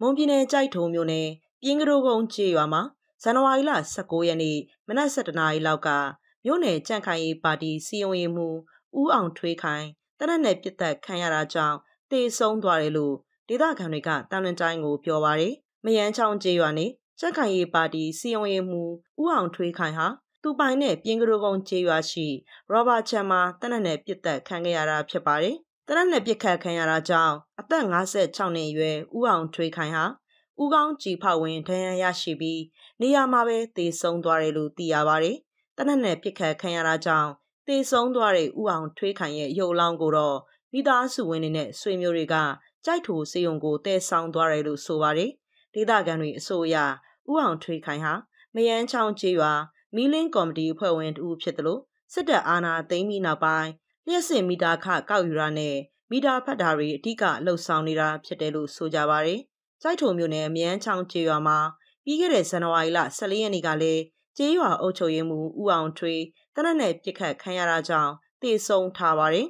မွန်ပြည်နယ်ကြိုက်ထုံမြို့နယ်ပြင်းကတိုးကုန်းကျေးရွာမှာဇန်နဝါရီလ19ရက်နေ့မနက်7:00နာရီလောက်ကမြို့နယ်ကြန့်ခိုင်ရေးပါတီစီယုံရေးမှုဦးအောင်ထွေးခိုင်တနက်နဲ့ပြစ်သက်ခံရတာကြောင့်တေဆုံးသွားတယ်လို့ဒေသခံတွေကတန်လွင်တိုင်းကိုပြောပါရယ်မယန်းချောင်းကျေးရွာနေကြန့်ခိုင်ရေးပါတီစီယုံရေးမှုဦးအောင်ထွေးခိုင်ဟာသူပိုင်တဲ့ပြင်းကတိုးကုန်းကျေးရွာရှိရောဘာချန်မှာတနက်နဲ့ပြစ်သက်ခံခဲ့ရတာဖြစ်ပါတယ် တနက်နဲ့ပြစ်ခတ်ခံရတာကြောင့်အသက်56နှစ်အရွယ်ဦးအောင်ထွေးခိုင်ဟာဦးကောင်းကြည်ဖောက်ဝင်ဒဏ်ရာရရှိပြီးနေရာမှာပဲသေဆုံးသွားတယ်လို့သိရပါတယ်။တနက်နဲ့ပြစ်ခတ်ခံရတာကြောင့်သေဆုံးသွားတဲ့ဦးအောင်ထွေးခိုင်ရဲ့ရုပ်အလောင်းကိုတော့မိသားစုဝင်တွေနဲ့ဆွေမျိုးတွေကကြိုက်ထိုစေယုံကိုတည်ဆောင်သွားတယ်လို့ဆိုပါတယ်။ဒေသခံတွေအဆိုအရဦးအောင်ထွေးခိုင်ဟာမယန်းချောင်းကျေးရွာမီလင်းကော်မတီအဖွဲ့ဝင်တူဖြစ်တယ်လို့စစ်တပ်အာဏာသိမ်းပြီးနောက်ပိုင်း လျှက်စင်မီတာခကောက်ယူတာနဲ့မီတာဖတ်တာတွေအဓိကလှုပ်ဆောင်နေတာဖြစ်တယ်လို့ဆိုကြပါဗျ။စိုက်ထုံမြို့နယ်အမြန်းချောင်းကျေးရွာမှာပြီးခဲ့တဲ့ဇန်နဝါရီလ14ရက်နေ့ကလည်းကျေးရွာအုပ်ချုပ်ရေးမှူးဦးအောင်ထွေးတနက်နဲ့ပြစ်ခတ်ခံရတာကြောင့်တေဆုံးထားပါတယ်